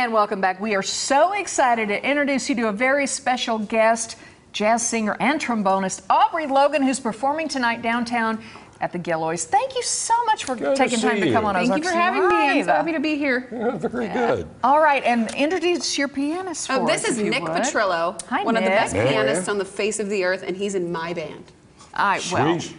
And welcome back. We are so excited to introduce you to a very special guest, jazz singer and trombonist Aubrey Logan, who's performing tonight downtown at the Gillioz. Thank you so much for Good to taking time see to come you. on Thank you for having me. I'm so happy to be here. Yeah, very good. All right, and introduce your pianist oh, for Oh, this us, is Nick would. Petrillo, Hi, one of the best Hey. pianists on the face of the earth, and he's in my band. All right, well, Sweet.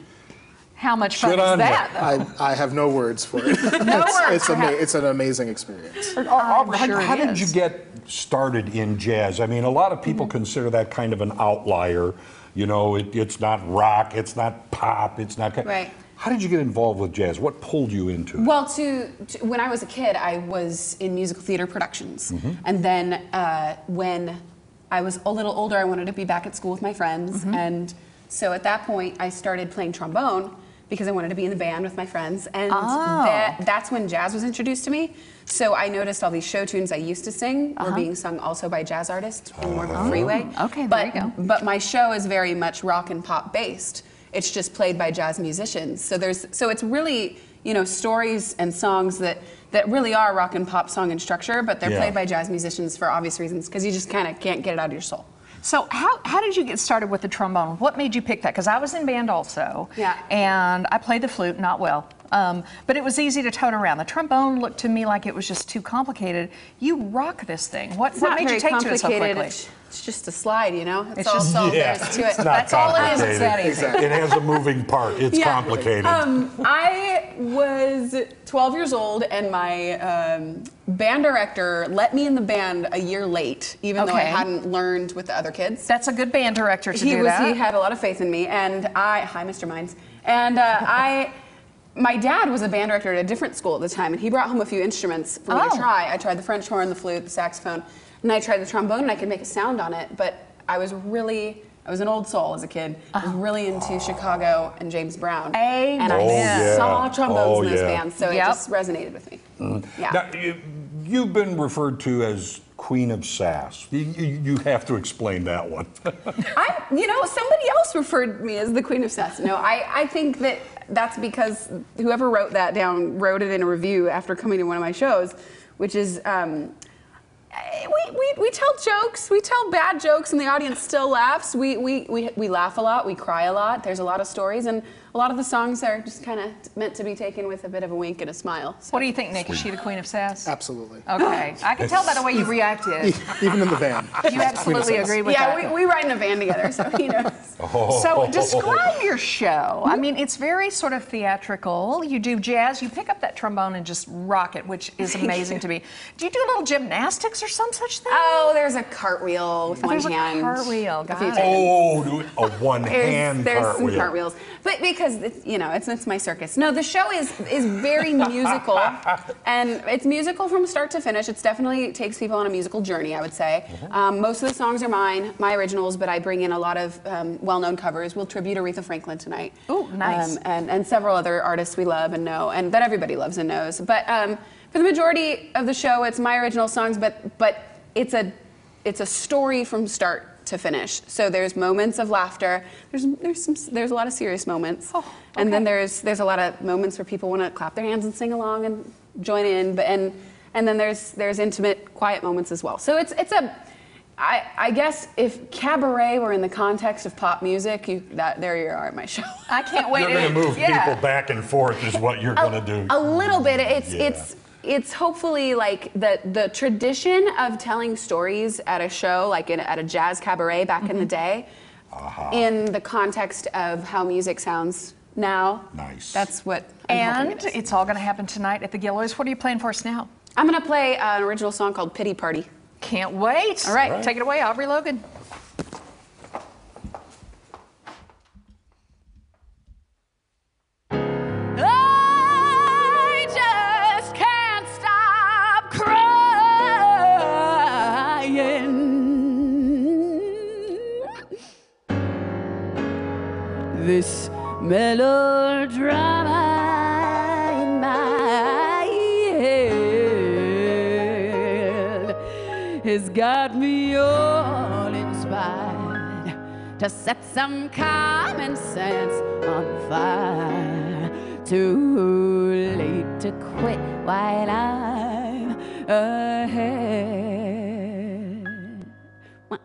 How much fun Good is on that? though? I, I have no words for it. No it's, words, It's, ama- perhaps. it's an amazing experience. Aubrey, how, sure it how did you is. get started in jazz? I mean, a lot of people consider that kind of an outlier. You know, it, it's not rock, it's not pop, it's not. Right. How did you get involved with jazz? What pulled you into it? Well, to, to when I was a kid, I was in musical theater productions, Mm-hmm. and then uh, when I was a little older, I wanted to be back at school with my friends, Mm-hmm. and so at that point, I started playing trombone because I wanted to be in the band with my friends, and Oh. that, that's when jazz was introduced to me. So I noticed all these show tunes I used to sing Uh-huh. were being sung also by jazz artists in more of a freeway. Okay, there but, you go. But my show is very much rock and pop based. It's just played by jazz musicians. So there's so it's really you know stories and songs that that really are rock and pop song in structure, but they're Yeah. played by jazz musicians for obvious reasons because you just kind of can't get it out of your soul. So how, how did you get started with the trombone? What made you pick that? Because I was in band also. Yeah. And I played the flute, not well. Um, but it was easy to tone around. The trombone looked to me like it was just too complicated. You rock this thing. What, what made you take to it so quickly? It's, it's just a slide, you know. It's, It's all, just- it's all Yeah, there is to it. it's not That's all it is. It's that complicated. easy. It has a moving part. It's Yeah. complicated. Um, I was 12 years old, and my um, band director let me in the band a year late, even though I hadn't learned with the other kids. That's a good band director to he do was that. he had a lot of faith in me and i hi mr mines and uh, i my dad was a band director at a different school at the time and he brought home a few instruments for me Oh. to try i tried the french horn the flute the saxophone and i tried the trombone and i could make a sound on it but i was really I was an old soul as a kid. I was oh. really into Chicago and James Brown. And I Oh, yeah. saw trombones Oh, in those yeah. bands, so Yep. it just resonated with me. Mm. Yeah. Now, you, you've been referred to as Queen of Sass. You, you, have to explain that one. I, you know, somebody else referred me as the Queen of Sass. No, I, I think that that's because whoever wrote that down wrote it in a review after coming to one of my shows, which is. Um, we, we, we tell jokes, we tell bad jokes, and the audience still laughs. We, we, we, we laugh a lot, we cry a lot. There's a lot of stories, and a lot of the songs are just kind of meant to be taken with a bit of a wink and a smile. So. what do you think, Nick? Is she the queen of sass? Absolutely. Okay. I can tell by the way you reacted. Even in the van. You absolutely agree with yeah, that. we, we ride in a van together, so he knows. Oh. So describe your show. I mean, it's very sort of theatrical. You do jazz, you pick up that trombone and just rock it, which is amazing to me. Do you do a little gymnastics or some such thing? Oh, there's a cartwheel with one There's a hand. cartwheel, got If you it. oh, a one There's, hand there's cartwheel. some cartwheels, but because it's, you know it's, it's my circus. No, the show is is very musical, and it's musical from start to finish. It's definitely takes people on a musical journey. I would say Mm-hmm. um, most of the songs are mine, my originals, but I bring in a lot of um, well-known covers. We'll tribute Aretha Franklin tonight. Ooh, nice. Um, and and several other artists we love and know, and that everybody loves and knows. But um, for the majority of the show, it's my original songs, but but it's a it's a story from start to finish. So there's moments of laughter. There's there's some there's a lot of serious moments, Oh, and then there's there's a lot of moments where people want to clap their hands and sing along and join in. But and and then there's there's intimate, quiet moments as well. So it's it's a I, I guess if cabaret were in the context of pop music, you, that there you are at my show. I can't wait. You're going to move yeah. people back and forth, is what you're going to do. A little bit. It's Yeah. it's it's hopefully like the the tradition of telling stories at a show, like in, at a jazz cabaret back in the day, Uh-huh. in the context of how music sounds now. Nice. That's what. I'm And it is. it's all going to happen tonight at the Gillioz. What are you playing for us now? I'm gonna play uh, an original song called "Pity Party." Can't wait. All right. Take it away, Aubrey Logan. Has got me all inspired to set some common sense on fire. Too late to quit while I'm ahead. One,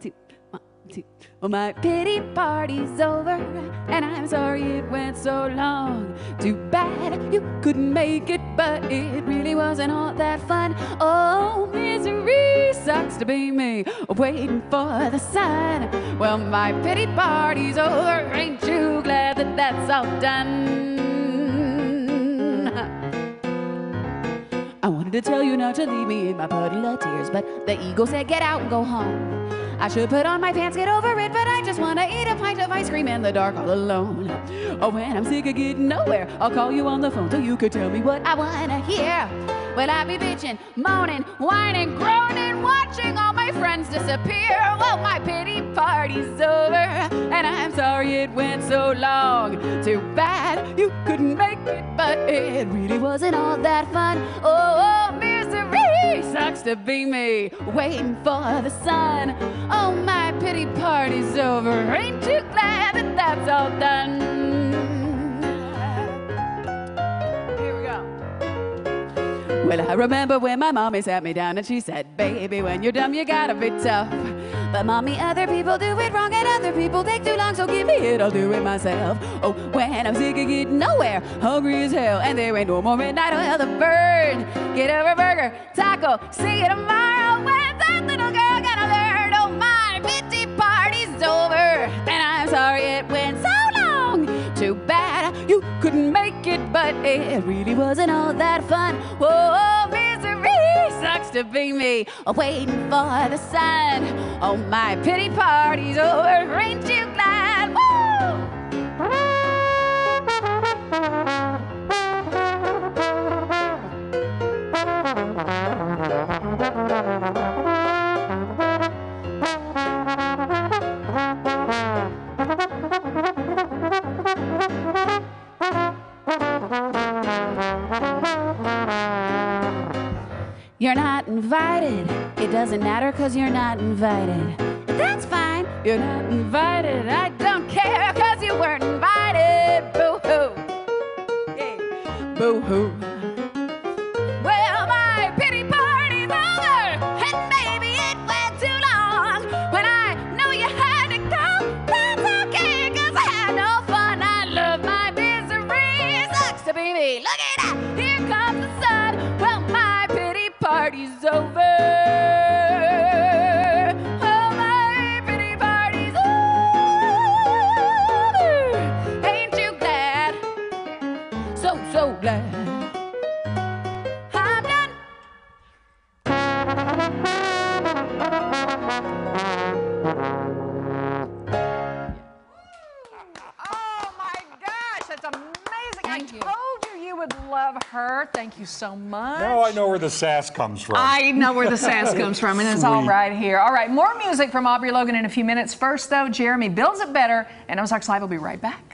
two, one, two. Well, my pity party's over, and I'm sorry it went so long. Too bad you couldn't make it, but it really wasn't all that fun. Oh, sucks to be me, waiting for the sun. Well, my pity party's over. Ain't you glad that that's all done? I wanted to tell you not to leave me in my puddle of tears, but the ego said get out and go home. I should put on my pants, get over it, but I just wanna eat a pint of ice cream in the dark all alone. Oh, when I'm sick of getting nowhere, I'll call you on the phone so you could tell me what I wanna hear. Well, I'll be bitching, moaning, whining, groaning, watching disappear. Well, my pity party's over, and I'm sorry it went so long. Too bad you couldn't make it, but it really wasn't all that fun. Oh, misery sucks to be me, waiting for the sun. Oh, my pity party's over. Ain't you glad that that's all done? Well, I remember when my mommy sat me down and she said, Baby, when you're dumb, you gotta be tough. But mommy, other people do it wrong and other people take too long, so give me it, I'll do it myself. Oh, when I'm sick of getting nowhere, hungry as hell, and there ain't no more midnight oil to burn. Get over burger, taco, see you tomorrow. When's that little girl gonna learn? Oh, my pity party's over, and I'm sorry it went so long. Too bad you couldn't make it, but it really wasn't all that fun. Whoa, misery sucks to be me, waiting for the sun. Oh, my pity party's over. You're not invited. It doesn't matter because you're not invited. That's fine. You're not invited. I Thank I you. told you you would love her. Thank you so much. Now I know where the sass comes from. I know where the sass comes from, and it's all right here. All right, more music from Aubrey Logan in a few minutes. First, though, Jeremy builds it better, and Ozarks Live will be right back.